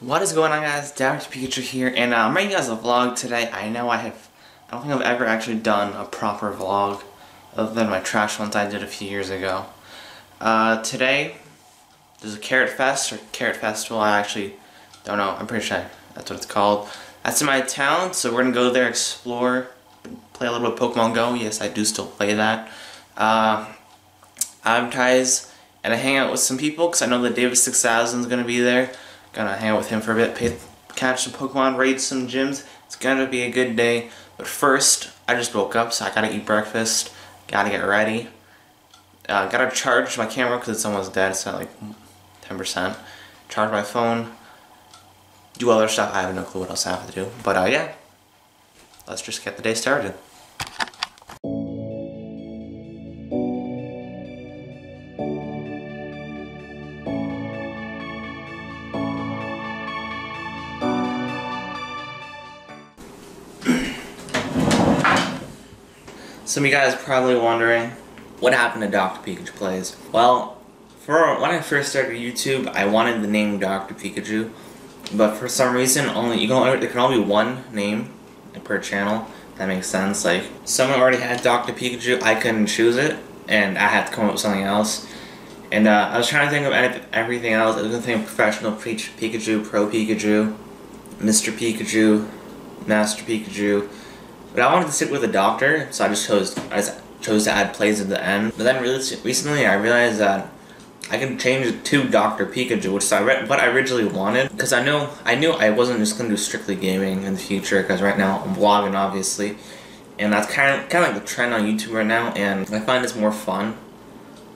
What is going on guys, Dr. Pikachu here, and uh, I'm bringing you guys a vlog today. I know I have, I don't think I've ever actually done a proper vlog other than my trash ones I did a few years ago. Uh, today, there's a Carrot Fest, or Carrot Festival, I actually don't know, I'm pretty sure that's what it's called. That's in my town, so we're gonna go there, explore, play a little bit of Pokemon Go, yes I do still play that. Uh, advertise, and I hang out with some people, because I know that David 6000 is gonna be there. Gonna hang out with him for a bit, pay, catch some Pokemon, raid some gyms. It's gonna be a good day. But first, I just woke up, so I gotta eat breakfast. Gotta get ready. Uh, gotta charge my camera because it's almost dead. It's at like 10%. Charge my phone. Do other stuff. I have no clue what else I have to do. But uh, yeah, let's just get the day started. Some of you guys probably wondering what happened to Dr. Pikachu Plays. Well, for when I first started YouTube, I wanted the name Dr. Pikachu, but for some reason, only you can only, there can only be one name per channel. That makes sense. Like someone already had Dr. Pikachu, I couldn't choose it, and I had to come up with something else. And uh, I was trying to think of everything else. I was to think of professional Pikachu, pro Pikachu, Mr. Pikachu, Master Pikachu. But I wanted to stick with a doctor, so I just chose I just chose to add plays at the end. But then really recently I realized that I can change to Dr. Pikachu, which is what I originally wanted. Because I know I knew I wasn't just gonna do strictly gaming in the future. Because right now I'm vlogging, obviously, and that's kind of kind of like the trend on YouTube right now. And I find it's more fun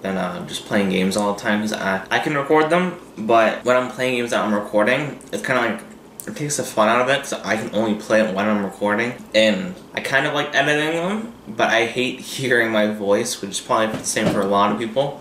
than uh, just playing games all the time. Because I I can record them, but when I'm playing games that I'm recording, it's kind of like it takes the fun out of it so I can only play it when I'm recording. And I kind of like editing them, but I hate hearing my voice, which is probably the same for a lot of people.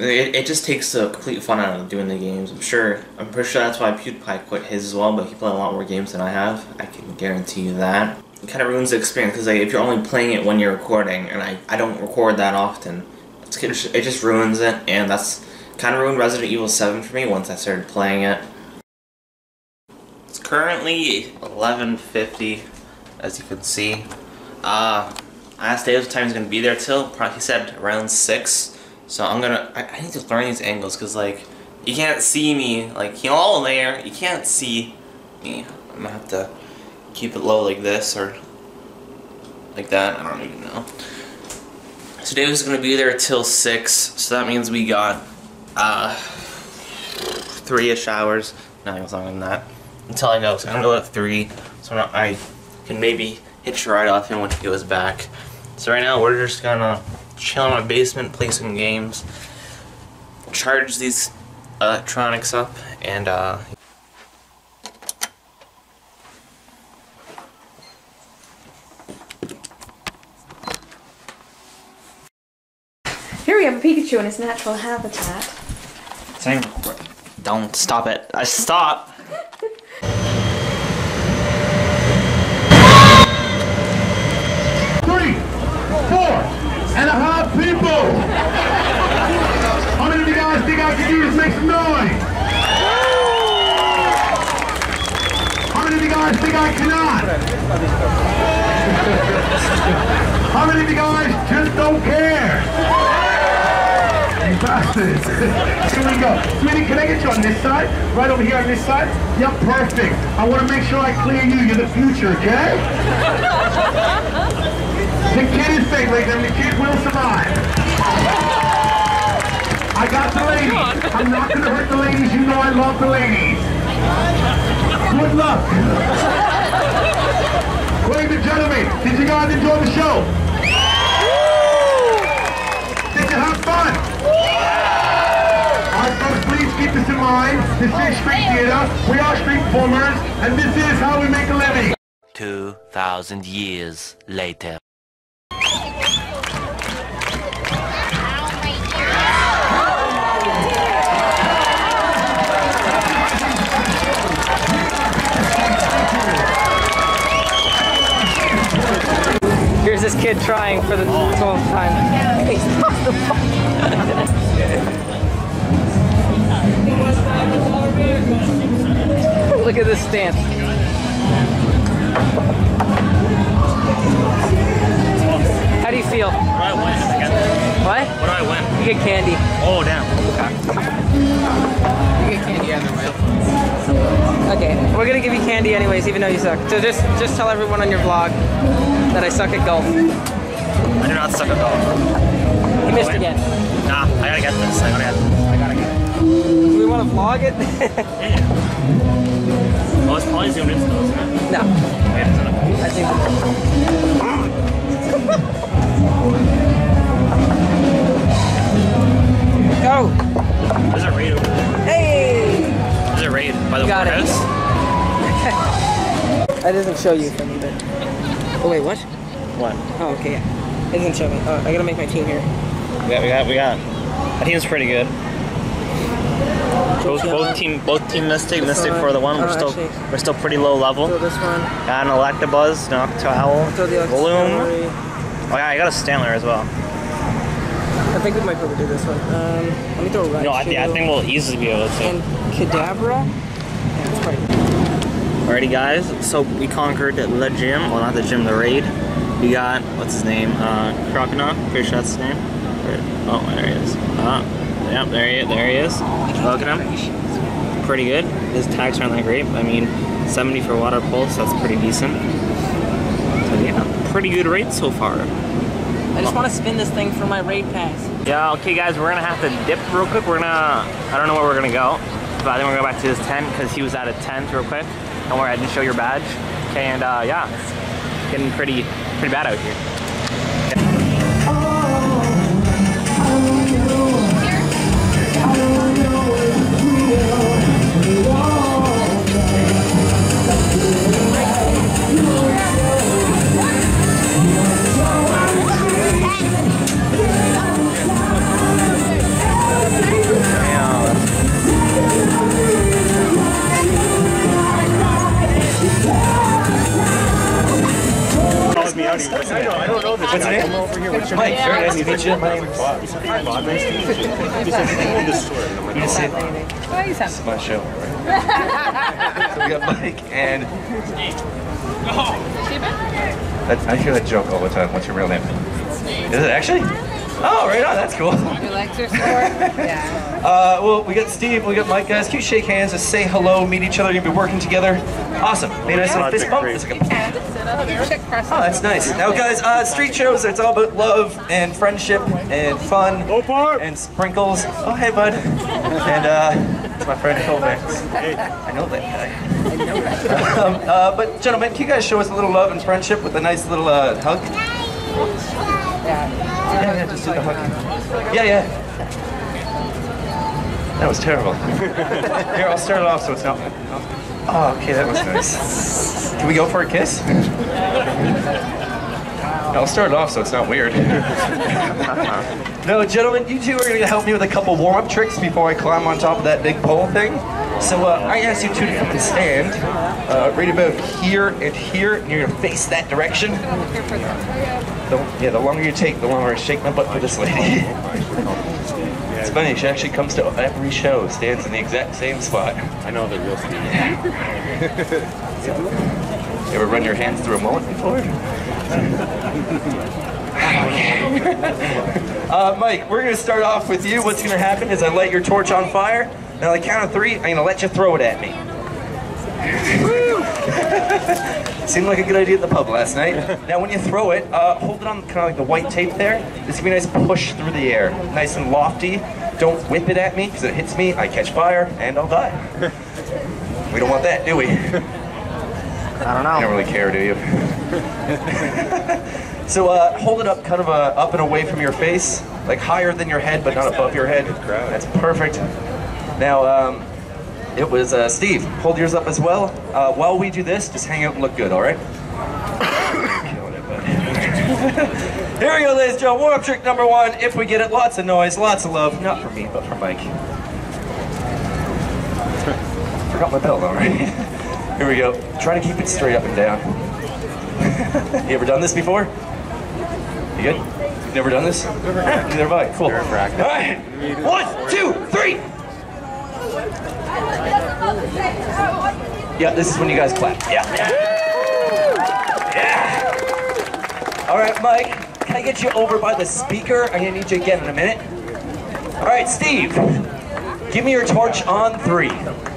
It, it just takes the complete fun out of doing the games. I'm sure, I'm pretty sure that's why PewDiePie quit his as well, but he played a lot more games than I have. I can guarantee you that. It kind of ruins the experience, because like, if you're only playing it when you're recording, and I, I don't record that often, it just ruins it, and that's kind of ruined Resident Evil 7 for me once I started playing it. It's currently 11.50, as you can see. Uh, I asked Dave what time he's going to be there till, he said around 6. So I'm gonna, I, I need to learn these angles, because like, you can't see me, like, you all there, you can't see me. I'm gonna have to keep it low like this, or like that, I don't even know. So Dave's gonna be there till 6, so that means we got uh, three-ish hours. No, it's longer than that. Until I go. So I'm gonna go at three. So I can maybe hitch a ride off him when he goes back. So right now we're just gonna chill in my basement, play some games, charge these electronics up, and uh, Here we have a Pikachu in its natural habitat. Same. Don't stop it. I stop. Three, four, and a half people. How many of you guys think I can do this? Make some noise. How many of you guys think I cannot? How many of you guys just don't care? Bastards. here we go. Sweetie, can I get you on this side? Right over here on this side? Yep, perfect. I want to make sure I clear you. You're the future, okay? the kid is fake, ladies and the kid will survive. I got the ladies. I'm not going to hurt the ladies. You know I love the ladies. Good luck. Ladies and gentlemen, did you guys enjoy the show? Did you have fun? Alright folks, please keep this. This is street theater. We are street performers, and this is how we make a living. 2,000 years later. Here's this kid trying for the 12th time. Look at this stance. How do you feel? What do I win I? What? What do I win? You get candy. Oh, damn. Okay, You get candy every way. Okay. we're gonna give you candy anyways, even though you suck. So just just tell everyone on your vlog that I suck at golf. I do not suck at golf. You missed again. Nah, I gotta get this. I gotta get this. Do we want to vlog it? Yeah. Oh, it's probably zoomed into those, isn't it? no, Wait, is it? I think. Go. There's a raid over there. Hey. There's a raid by the Got it. That doesn't show you for me, but. Oh wait, what? What? Oh, okay. Yeah. It doesn't show me. Oh, I gotta make my team here. We got, we got, we got. Our team's pretty good. Both, both team, both team Mystic, Mystic one. for the one. We're Oh, still, actually- we're still pretty low level. Throw this one. Got an Electabuzz, Noctowl, Gloom. Oh yeah, I got a Stantler as well. I think we might probably do this one. Um, let me throw right. No, I, yeah, I think we'll easily be able to. And Kadabra. Yeah, quite. Alrighty guys, so we conquered the gym, well not the gym, the raid. We got, what's his name, uh, Croconaw, pretty sure that's his name. Oh, there he is. Uh, yep, there he, there he is. Look at him. Pretty good. His tags aren't that great, I mean, 70 for water pulse, that's pretty decent. So yeah, pretty good rate so far. I just want to spin this thing for my raid pass. Yeah, okay guys, we're gonna have to dip real quick. We're gonna, I don't know where we're gonna go, but I think we're gonna go back to his tent because he was at a tent real quick. Don't worry, I didn't show your badge. Okay, and uh, yeah, it's getting pretty, pretty bad out here. Mike, very nice to meet you. My name is Bob. Nice to meet you. Good to see you. This is my show, right? so we got Mike and. That's, I hear that joke all the time. What's your real name? Is it actually? Oh, right on. That's cool. You like are sore? Yeah. Uh, well, we got Steve, we got Mike, guys. Can you shake hands, just say hello, meet each other, you'll be working together? Awesome. Maybe nice little fist bump. It's like a- And sit up. You should press Oh, that's nice. Now, guys, uh, street shows, it's all about love and friendship and fun and sprinkles. Oh, hey, bud. And uh, it's my friend Phil Banks. I know that guy. I know that um, uh, But, gentlemen, can you guys show us a little love and friendship with a nice little uh, hug? Yeah, yeah, just do the hug. Yeah, yeah. That was terrible. Here, I'll start it off so it's not. Oh, okay, that was nice. Can we go for a kiss? I'll start it off so it's not weird. no, gentlemen, you two are going to help me with a couple warm-up tricks before I climb on top of that big pole thing. So uh, I ask you two to come and stand uh, right about here and here, and you're going to face that direction. The, yeah, the longer you take, the longer I shake my butt for this lady. it's funny, she actually comes to every show, stands in the exact same spot. I know the real You ever run your hands through a mullet before? uh, Mike, we're gonna start off with you. What's gonna happen is I light your torch on fire, and on the count of three, I'm gonna let you throw it at me. Seemed like a good idea at the pub last night. Now, when you throw it, uh, hold it on kind of like the white tape there. This gonna be a nice push through the air, nice and lofty. Don't whip it at me, because it hits me, I catch fire, and I'll die. We don't want that, do we? I don't know. You don't really care, do you? so uh, hold it up, kind of uh, up and away from your face, like higher than your head, but not above your head. That's perfect. Now, um, it was uh, Steve. Hold yours up as well. Uh, while we do this, just hang out and look good, all right? It. Here we go, ladies and gentlemen. Warm-up trick number one. If we get it, lots of noise, lots of love. Not for me, but for Mike. Forgot my belt right? Here we go. Try to keep it straight up and down. you ever done this before? You good? You've never done this? Never. Neither have I. Cool. All right. One, two, three. Yeah, this is when you guys clap. Yeah. Yeah. All right, Mike, can I get you over by the speaker? I'm gonna need you again in a minute. All right, Steve, give me your torch on three.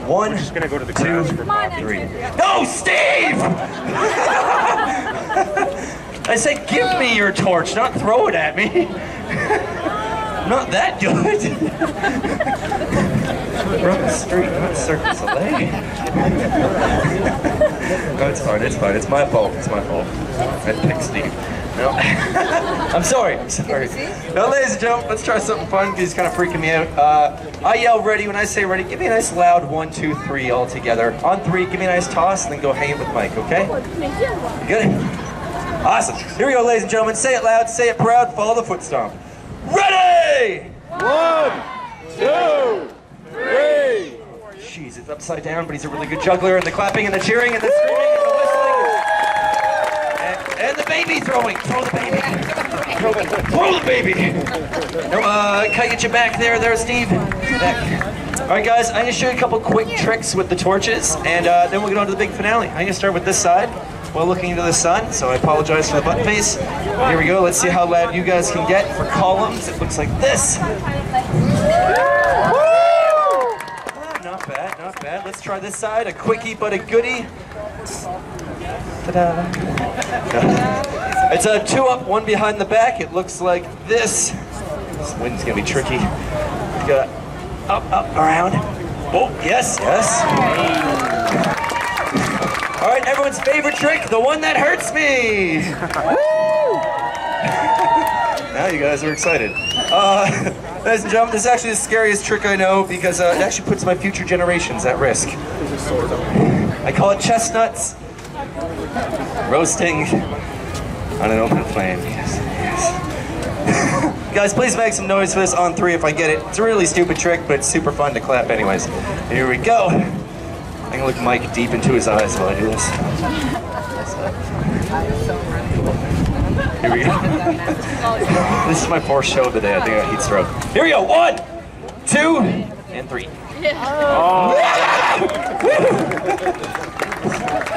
One, just gonna go to the two, three. No, Steve! I said, give me your torch, not throw it at me. Not that good. Run the street, not Circus Soleil. no, it's fine, it's fine. It's my fault. It's my fault. I picked Steve. No. I'm sorry. I'm sorry. Now, ladies and gentlemen, let's try something fun because he's kind of freaking me out. Uh, I yell ready. When I say ready, give me a nice loud one, two, three all together. On three, give me a nice toss, and then go hang it with Mike, okay? You good? Awesome. Here we go, ladies and gentlemen. Say it loud, say it proud, follow the foot stomp. Ready! One, two, three. Jeez, it's upside down, but he's a really good juggler. And the clapping and the cheering and the screaming and the whistling. And, and the baby throwing. Throw the baby. Throw, throw the baby. Uh, can I get you back there, there, Steve? Back. All right, guys, I'm gonna show you a couple quick tricks with the torches, and uh, then we'll get on to the big finale. I'm gonna start with this side while looking into the sun, so I apologize for the butt face. Here we go, let's see how loud you guys can get for columns. It looks like this. Not bad, not bad. Let's try this side, a quickie but a goodie. Ta-da. It's a two up, one behind the back. It looks like this. This wind's gonna be tricky. You got up, up, around. Oh, yes, yes. All right, everyone's favorite trick, the one that hurts me. now you guys are excited. Uh, ladies and gentlemen, this is actually the scariest trick I know because uh, it actually puts my future generations at risk. I call it chestnuts roasting on an open flame. Yes, yes. Guys, please make some noise for this on three if I get it. It's a really stupid trick, but it's super fun to clap anyways. Here we go. I'm gonna look Mike deep into his eyes while I do this. Here we go. this is my fourth show of the day. I think I got heat stroke. Here we go. One, two, and three.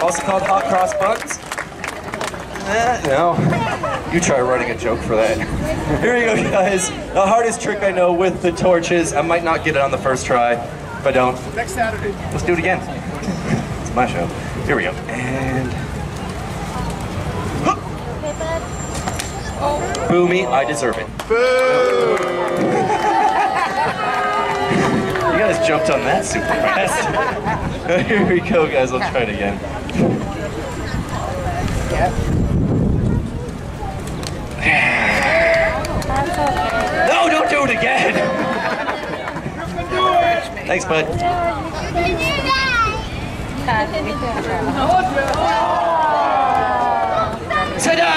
also called hot cross buns. Eh, no. You try writing a joke for that. Here we go, guys. The hardest trick I know with the torches. I might not get it on the first try. If I don't, Next Saturday. let's do it again. It's my show. Here we go. And. Boo me, I deserve it. You guys jumped on that super fast. Here we go, guys. Let's try it again. No, don't do it again. Thanks, bud. Ta-da!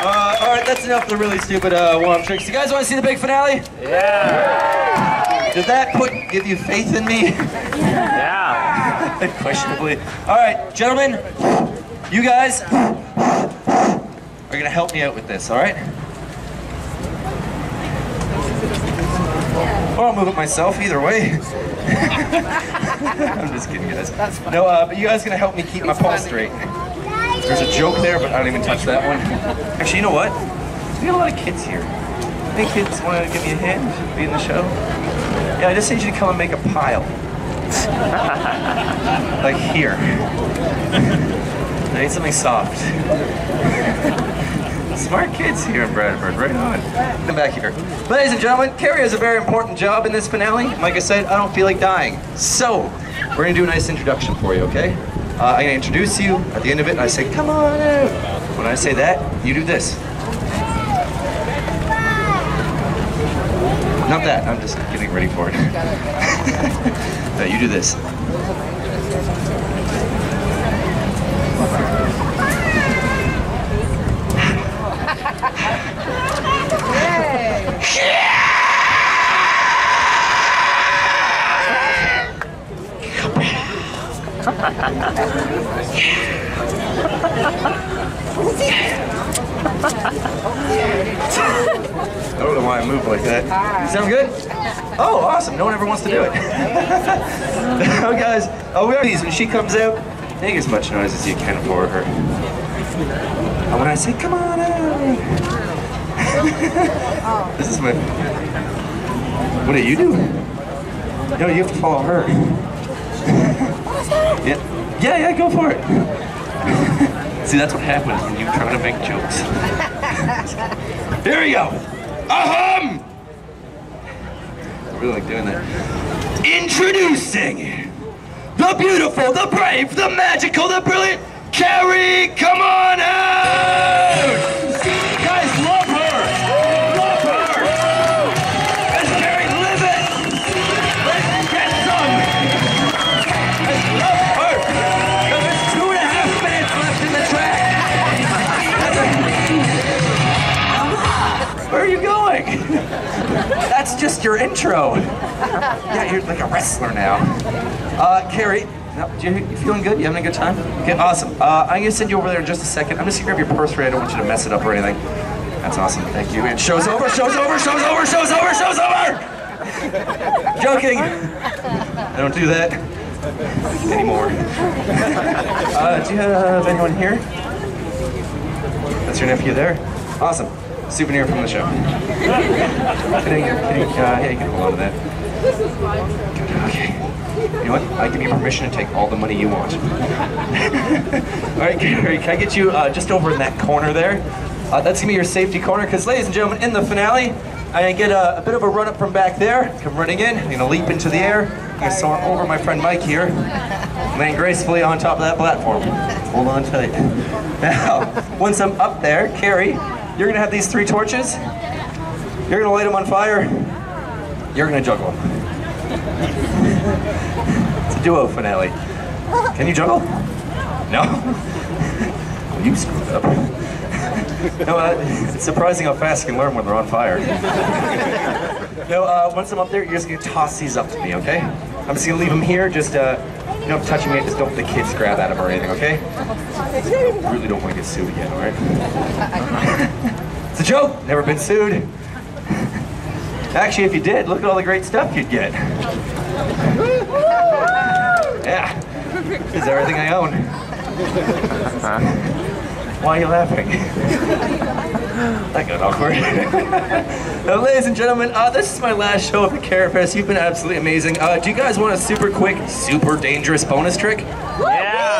Uh, all right, that's enough of the really stupid uh, warm tricks. You guys want to see the big finale? Yeah. Did that put give you faith in me? Yeah. Questionably. All right, gentlemen, you guys are gonna help me out with this. All right? Or I'll move it myself. Either way. I'm just kidding, guys. No, uh, but you guys are gonna help me keep my pulse straight. There's a joke there, but I don't even touch that one. Actually, you know what? We got a lot of kids here. Any kids want to give me a hand, be in the show? Yeah, I just need you to come and make a pile. like here. I need something soft. Smart kids here in Bradford, right on. Come back here. Ladies and gentlemen, Carrie has a very important job in this finale. Like I said, I don't feel like dying. So, we're gonna do a nice introduction for you, okay? Uh, I'm gonna introduce you at the end of it, and I say, come on out. When I say that, you do this. Not that, I'm just getting ready for it. no, you do this. I don't know why I move like that. Sound good? Oh, awesome. No one ever wants to do it. oh, guys. Oh, are these. When she comes out, make as much noise as you can for her. And when I say, come on out. this is my. What do you do? No, you have to follow her. yeah. Yeah, yeah, go for it. See, that's what happens when you try to make jokes. Here we go. Ahem! I really like doing that. Introducing the beautiful, the brave, the magical, the brilliant Carrie. Come on out! Guys, love her! Love her! Let's Carrie live it! Let's get some! Let's love her! There's two and a half minutes left in the track! Where are you going? That's just your intro. Yeah, you're like a wrestler now. Uh, Carrie, no, you, you feeling good? You having a good time? Okay, awesome. Uh, I'm gonna send you over there in just a second. I'm just gonna grab your purse right. I don't want you to mess it up or anything. That's awesome. Thank you. And show's over. Show's over. Show's over. Show's over. Show's over. Joking. I don't do that anymore. Uh, do you have anyone here? That's your nephew there? Awesome. Souvenir from the show. Can I, uh, yeah, you can hold on to that. Okay. You know what? I give you permission to take all the money you want. all right, Gary, can I get you uh, just over in that corner there? Uh, that's gonna be your safety corner, because ladies and gentlemen, in the finale, I'm get a, a bit of a run up from back there, come running in, I'm gonna leap into the air, gonna soar over my friend Mike here, land gracefully on top of that platform. Hold on tight. Now, once I'm up there, Carrie, you're gonna have these three torches, you're gonna light them on fire, you're gonna juggle them. It's a duo finale. Can you juggle? No? Well, you screwed up. No, uh, it's surprising how fast you can learn when they're on fire. no, uh, once I'm up there, you're just gonna toss these up to me, okay? I'm just gonna leave them here, just, uh, you don't touch me, just don't let the kids grab at them or anything, okay? I really don't want to get sued again, alright? it's a joke, never been sued. Actually, if you did, look at all the great stuff you'd get. Yeah, it's everything I own. Why are you laughing? that got awkward. now, ladies and gentlemen, uh, this is my last show of the Carrot Fest. You've been absolutely amazing. Uh, do you guys want a super quick, super dangerous bonus trick? Yeah.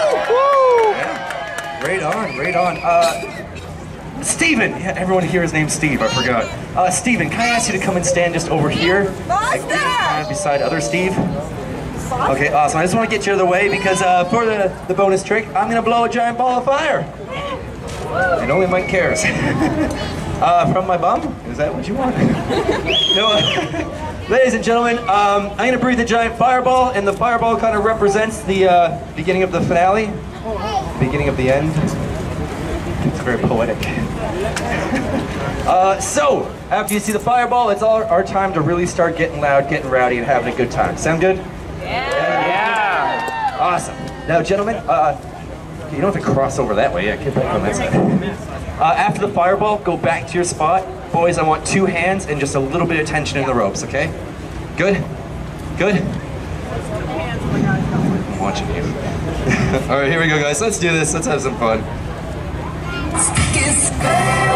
Right on, right on. Uh, Steven! Yeah, everyone here is named Steve, I forgot. Uh, Steven, can I ask you to come and stand just over here? Like, beside other Steve? Okay, awesome. I just want to get you out of the way because uh, for the, the bonus trick, I'm going to blow a giant ball of fire. And only Mike cares. uh, from my bum? Is that what you want? no, uh, ladies and gentlemen, um, I'm going to breathe a giant fireball, and the fireball kind of represents the uh, beginning of the finale, beginning of the end. It's very poetic. uh, so, after you see the fireball, it's all our time to really start getting loud, getting rowdy, and having a good time. Sound good? Yeah. yeah. Awesome. Now, gentlemen, uh, you don't have to cross over that way. Yeah, get back on that side. Uh, after the fireball, go back to your spot. Boys, I want two hands and just a little bit of tension in the ropes, okay? Good? Good? I'm watching you. All right, here we go, guys. Let's do this. Let's have some fun. When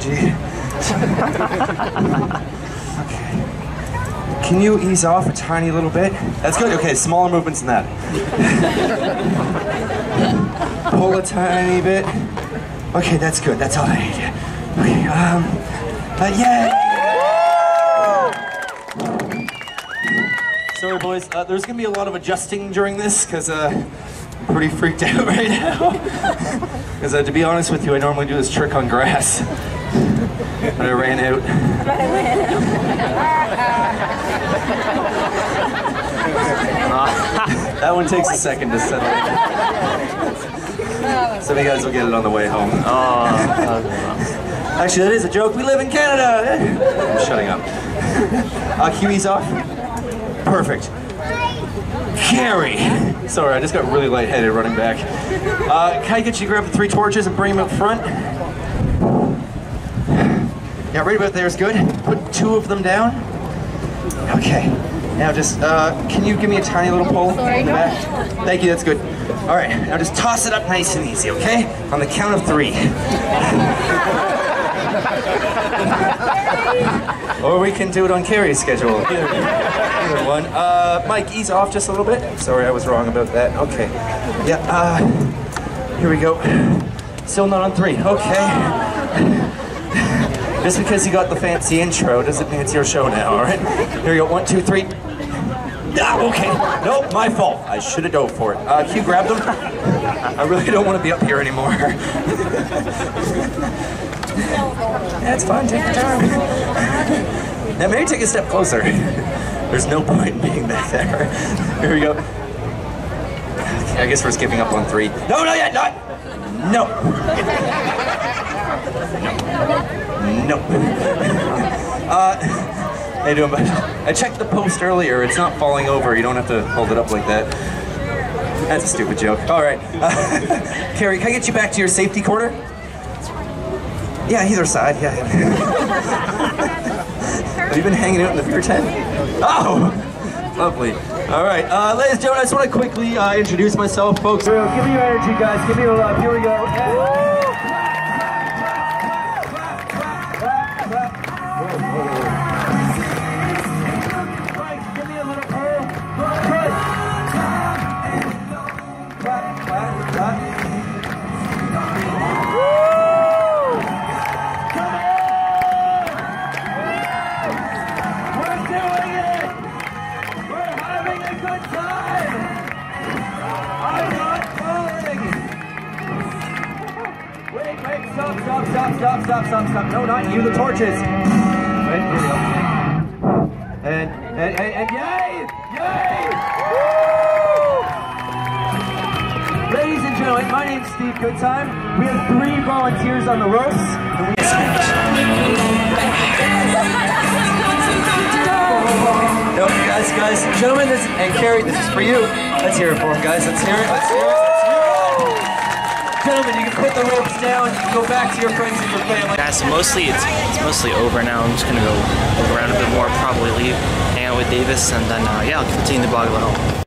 so okay. Can you ease off a tiny little bit? That's good. Okay, smaller movements than that. Pull a tiny bit. Okay, that's good. That's all I need. Okay, um, yeah. Sorry, boys. Uh, there's gonna be a lot of adjusting during this because uh, I'm pretty freaked out right now. Because uh, to be honest with you, I normally do this trick on grass, but I ran out. that one takes a second to settle. Some of you guys will get it on the way home. Actually, that is a joke. We live in Canada. I'm shutting up. Uh, QE's off. Perfect. Carrie. Sorry, I just got really lightheaded running back. Uh, can I get you to grab the three torches and bring them up front? Yeah, right about there is good. Put two of them down. Okay. Now just, uh, can you give me a tiny little pull in the back? Thank you, that's good. All right, now just toss it up nice and easy, okay? On the count of three. or we can do it on Carrie's schedule. Either, either one. Uh, Mike, ease off just a little bit. Sorry, I was wrong about that. Okay. Yeah, uh, here we go. Still not on three. Okay. Just because you got the fancy intro doesn't mean it's your show now, all right? Here we go. One, two, three. Ah, okay. Nope, my fault. I should have dove for it. Uh, you grab them? I really don't want to be up here anymore. That's fine. Take your time. Now maybe take a step closer. There's no point in being back there. Here we go. Okay, I guess we're skipping up on three. No, not yet. Not. No. No. Uh, how doing, bud? I checked the post earlier. It's not falling over. You don't have to hold it up like that. That's a stupid joke. All right. Uh, Carrie, can I get you back to your safety corner? Yeah, either side. Yeah. yeah. have you been hanging out in the beer tent? Oh, lovely. All right, uh, ladies and gentlemen, I just want to quickly uh, introduce myself, folks. Give me your energy, guys. Give me your love. Here we go. Wait, stop, stop, stop, stop, stop. No, not you, the torches. Wait, here we go. And, and, and, and yay! Yay! Ladies and gentlemen, my name's Steve Goodtime. We have three volunteers on the ropes. and we- No, guys, guys, gentlemen, this and Carrie, this is for you. Let's hear it for him, guys. Let's hear it. Let's hear it. Let's hear it. Gentlemen, you can put the ropes down. Go back to your friends and your family. Guys, mostly it's it's mostly over now. I'm just gonna go around a bit more, probably leave, hang out with Davis, and then uh, yeah, I'll continue the blog at home.